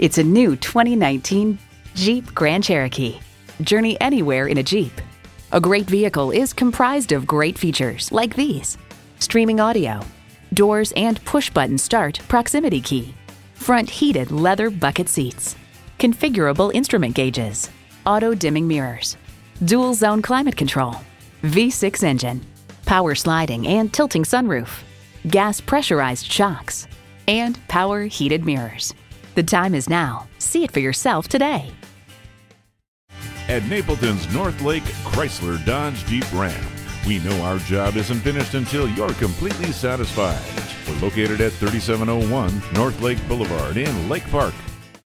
It's a new 2019 Jeep Grand Cherokee. Journey anywhere in a Jeep. A great vehicle is comprised of great features like these streaming audio, doors and push button start proximity key, front heated leather bucket seats, configurable instrument gauges, auto dimming mirrors, dual zone climate control, V6 engine, power sliding and tilting sunroof, gas pressurized shocks, and power heated mirrors. The time is now. See it for yourself today. At Napleton's Northlake Chrysler Dodge Jeep Ram, we know our job isn't finished until you're completely satisfied. We're located at 3701 Northlake Boulevard in Lake Park.